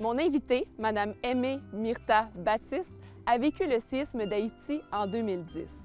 Mon invitée, Mme Aimée Myrta Baptiste, a vécu le séisme d'Haïti en 2010.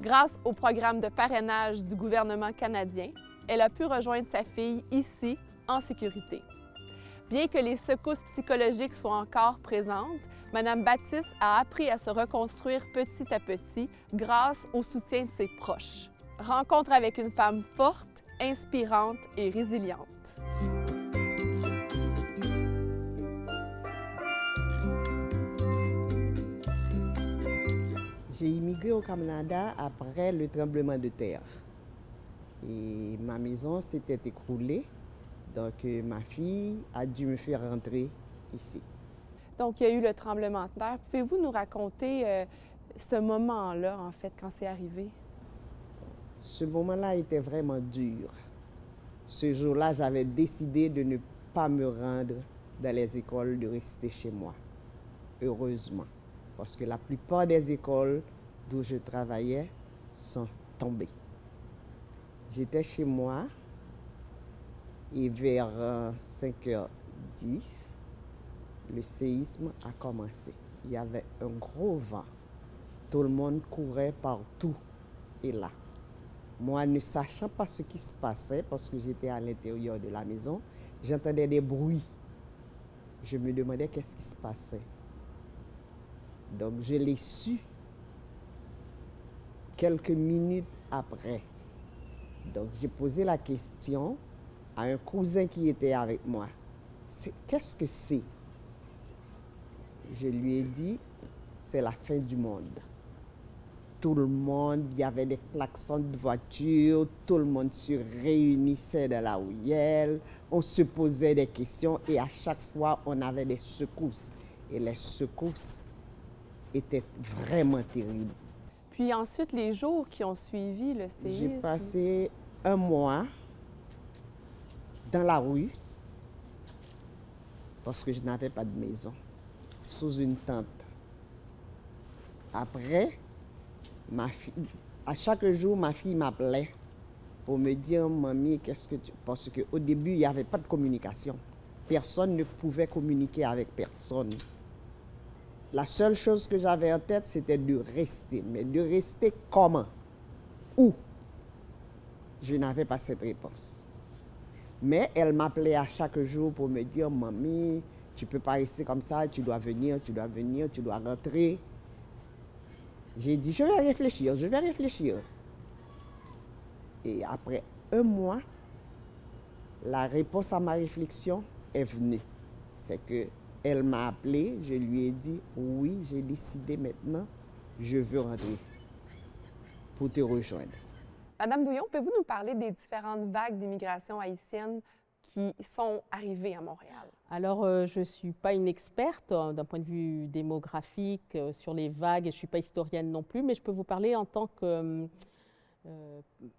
Grâce au programme de parrainage du gouvernement canadien, elle a pu rejoindre sa fille ici, en sécurité. Bien que les secousses psychologiques soient encore présentes, Mme Baptiste a appris à se reconstruire petit à petit grâce au soutien de ses proches. Rencontre avec une femme forte, inspirante et résiliente. J'ai immigré au Canada après le tremblement de terre. Et ma maison s'était écroulée. Donc euh, ma fille a dû me faire rentrer ici. Donc, il y a eu le tremblement de terre. Pouvez-vous nous raconter euh, ce moment-là, en fait, quand c'est arrivé? Ce moment-là était vraiment dur. Ce jour-là, j'avais décidé de ne pas me rendre dans les écoles, de rester chez moi. Heureusement. Parce que la plupart des écoles d'où je travaillais sont tombées. J'étais chez moi et vers 5h10, le séisme a commencé. Il y avait un gros vent. Tout le monde courait partout et là. Moi, ne sachant pas ce qui se passait, parce que j'étais à l'intérieur de la maison, j'entendais des bruits. Je me demandais qu'est-ce qui se passait. Donc, je l'ai su quelques minutes après. Donc, j'ai posé la question à un cousin qui était avec moi. Qu'est-ce que c'est? Je lui ai dit, c'est la fin du monde. Tout le monde, il y avait des klaxons de voiture, tout le monde se réunissait dans la rouillelle, on se posait des questions et à chaque fois, on avait des secousses. Et les secousses étaient vraiment terribles. Puis ensuite, les jours qui ont suivi le séisme. J'ai passé un mois dans la rue parce que je n'avais pas de maison, sous une tente. Après, ma fille, à chaque jour, ma fille m'appelait pour me dire, mamie, qu'est-ce que tu... Parce qu'au début, il n'y avait pas de communication. Personne ne pouvait communiquer avec personne. La seule chose que j'avais en tête, c'était de rester. Mais de rester comment? Où? Je n'avais pas cette réponse. Mais elle m'appelait à chaque jour pour me dire, mamie, tu ne peux pas rester comme ça, tu dois venir, tu dois venir, tu dois rentrer. J'ai dit, je vais réfléchir, je vais réfléchir. Et après un mois, la réponse à ma réflexion est venue. C'est que elle m'a appelé, je lui ai dit oui, j'ai décidé maintenant, je veux rentrer pour te rejoindre. Madame Douillon, pouvez-vous nous parler des différentes vagues d'immigration haïtienne qui sont arrivées à Montréal? Alors, euh, je ne suis pas une experte euh, d'un point de vue démographique euh, sur les vagues, et je ne suis pas historienne non plus, mais je peux vous parler en tant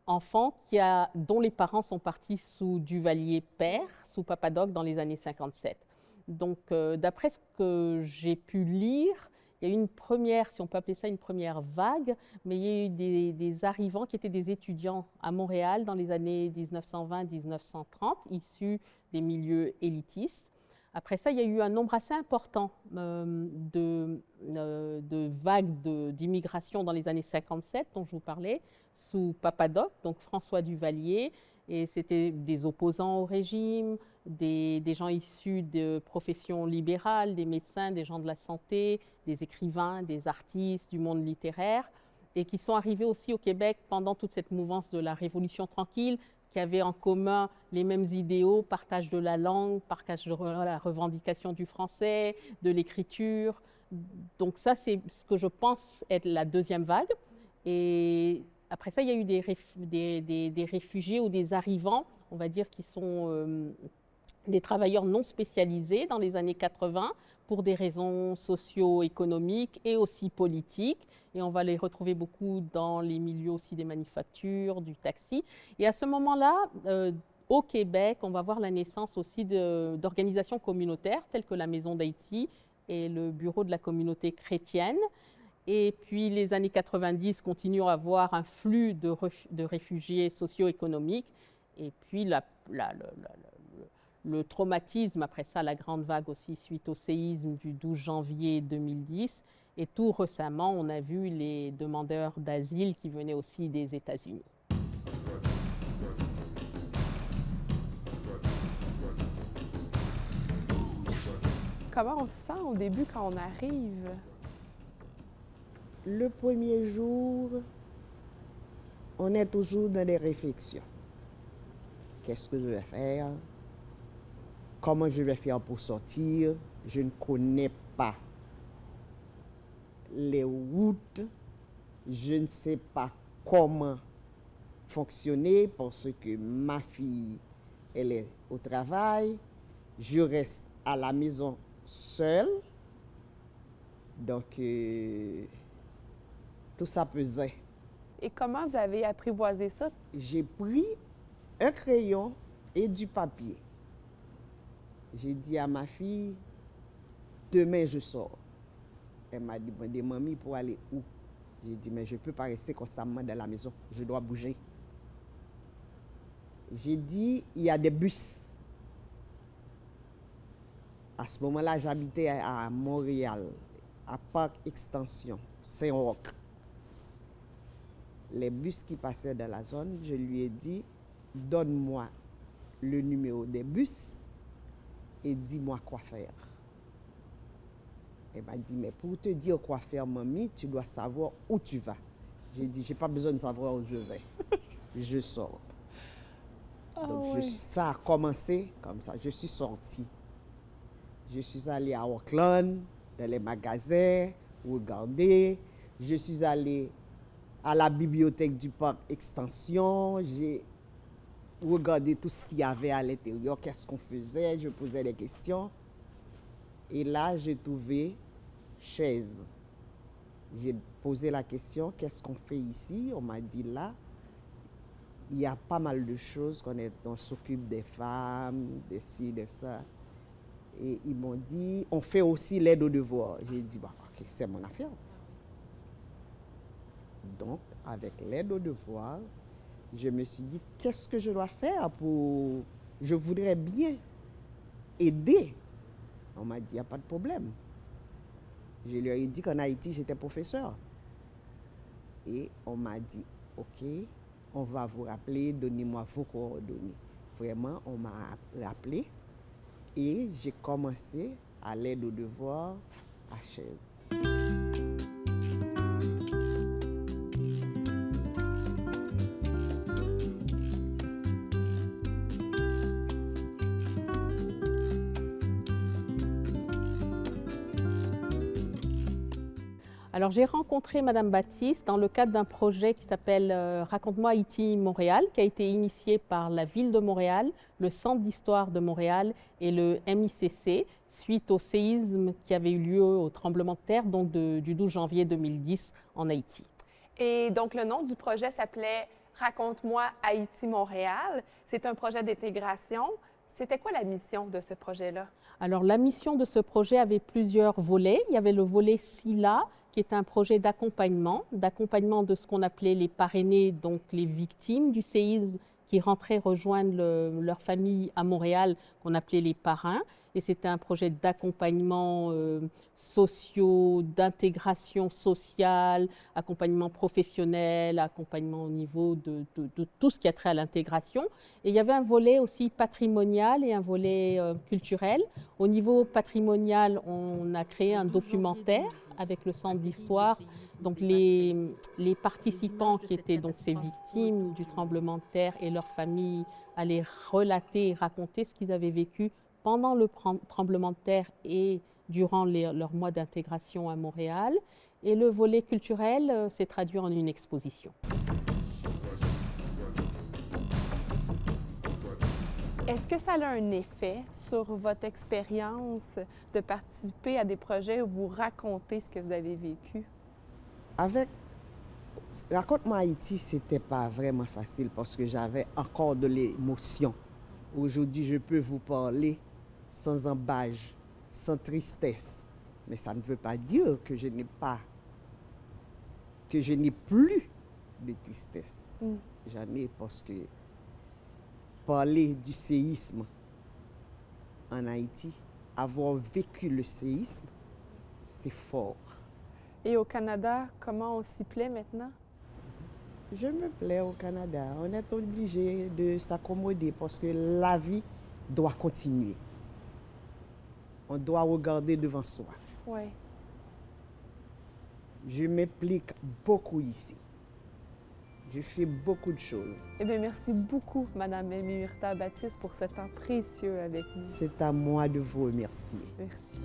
qu'enfant qui a, dont les parents sont partis sous Duvalier père, sous Papadoc dans les années 57. Donc, d'après ce que j'ai pu lire, il y a eu une première, si on peut appeler ça une première vague, mais il y a eu des, arrivants qui étaient des étudiants à Montréal dans les années 1920-1930, issus des milieux élitistes. Après ça, il y a eu un nombre assez important euh, de, euh, de, vagues d'immigration dans les années 57, dont je vous parlais, sous Papadoc, donc François Duvalier, et c'était des opposants au régime, des, gens issus de professions libérales, des médecins, des gens de la santé, des écrivains, des artistes, du monde littéraire, et qui sont arrivés aussi au Québec pendant toute cette mouvance de la Révolution tranquille, qui avait en commun les mêmes idéaux, partage de la langue, partage de la revendication du français, de l'écriture. Donc ça, c'est ce que je pense être la deuxième vague. Et après ça, il y a eu des, des, réfugiés ou des arrivants, on va dire, qui sont euh, des travailleurs non spécialisés dans les années 80 pour des raisons socio-économiques et aussi politiques. Et on va les retrouver beaucoup dans les milieux aussi des manufactures, du taxi. Et à ce moment-là, euh, au Québec, on va voir la naissance aussi d'organisations communautaires telles que la Maison d'Haïti et le Bureau de la communauté chrétienne. Et puis les années 90 continuent à avoir un flux de, réfugiés socio-économiques. Et puis le traumatisme, après ça la grande vague aussi suite au séisme du 12 janvier 2010. Et tout récemment, on a vu les demandeurs d'asile qui venaient aussi des États-Unis. Comment on se sent au début quand on arrive? Le premier jour, on est toujours dans des réflexions. Qu'est-ce que je vais faire? Comment je vais faire pour sortir? Je ne connais pas les routes. Je ne sais pas comment fonctionner parce que ma fille, elle est au travail. Je reste à la maison seule. Donc, euh, tout ça pesait. Et comment vous avez apprivoisé ça? J'ai pris un crayon et du papier. J'ai dit à ma fille, demain je sors. Elle m'a demandé, mamie, pour aller où? J'ai dit, mais je ne peux pas rester constamment dans la maison, je dois bouger. J'ai dit, il y a des bus. À ce moment-là, j'habitais à Montréal, à Parc Extension, Saint-Roch. Les bus qui passaient dans la zone, je lui ai dit, donne-moi le numéro des bus et dis-moi quoi faire. Elle m'a dit, mais pour te dire quoi faire, mamie, tu dois savoir où tu vas. J'ai dit, j'ai pas besoin de savoir où je vais. je sors. Donc, je- ça a commencé comme ça. Je suis sortie. Je suis allée à Auckland, dans les magasins, regarder. Je suis allée à la bibliothèque du parc Extension. J'ai regardé tout ce qu'il y avait à l'intérieur, qu'est-ce qu'on faisait, je posais des questions. Et là, j'ai trouvé chaise. J'ai posé la question, qu'est-ce qu'on fait ici? On m'a dit là, il y a pas mal de choses qu'on on s'occupe des femmes, de ci, de ça. Et ils m'ont dit, on fait aussi l'aide aux devoirs. J'ai dit, bah, ok, c'est mon affaire. Donc, avec l'aide aux devoirs, je me suis dit, qu'est-ce que je dois faire pour... Je voudrais bien aider? On m'a dit, il n'y a pas de problème. Je leur ai dit qu'en Haïti, j'étais professeur. Et on m'a dit, OK, on va vous rappeler, donnez-moi vos coordonnées. Vraiment, on m'a rappelé et j'ai commencé à l'aide aux devoirs à chaise. Alors j'ai rencontré Madame Baptiste dans le cadre d'un projet qui s'appelle euh, Raconte-moi Haïti Montréal, qui a été initié par la ville de Montréal, le Centre d'histoire de Montréal et le MICC suite au séisme qui avait eu lieu au tremblement de terre donc de- du 12 janvier 2010 en Haïti. Et donc, le nom du projet s'appelait Raconte-moi Haïti Montréal. C'est un projet d'intégration. C'était quoi la mission de ce projet-là? Alors la mission de ce projet avait plusieurs volets. Il y avait le volet SILA, qui est un projet d'accompagnement, d'accompagnement de ce qu'on appelait les parrainés, donc les victimes du séisme qui rentraient rejoindre le- leur famille à Montréal, qu'on appelait les parrains. Et c'était un projet d'accompagnement euh, sociaux, d'intégration sociale, accompagnement professionnel, accompagnement au niveau de, tout ce qui a trait à l'intégration. Et il y avait un volet aussi patrimonial et un volet euh, culturel. Au niveau patrimonial, on a créé un documentaire avec le centre d'histoire. Donc les, les participants qui étaient donc ces victimes du tremblement de terre et leurs familles allaient relater et raconter ce qu'ils avaient vécu pendant le tremblement de terre et durant les- leurs mois d'intégration à Montréal. Et le volet culturel euh, s'est traduit en une exposition. Est-ce que ça a un effet sur votre expérience de participer à des projets où vous racontez ce que vous avez vécu? Avec Raconte-moi Haïti, c'était pas vraiment facile parce que j'avais encore de l'émotion. Aujourd'hui, je peux vous parler sans embâge, sans tristesse. Mais ça ne veut pas dire que je n'ai pas, que je n'ai plus de tristesse. Mm. J'en ai parce que parler du séisme en Haïti, avoir vécu le séisme, c'est fort. Et au Canada, comment on s'y plaît maintenant? Je me plais au Canada. On est obligé de s'accommoder parce que la vie doit continuer. On doit regarder devant soi. Oui. Je m'implique beaucoup ici. Je fais beaucoup de choses. Eh bien, merci beaucoup, Madame Myrta Baptiste, pour ce temps précieux avec nous. C'est à moi de vous remercier. Merci.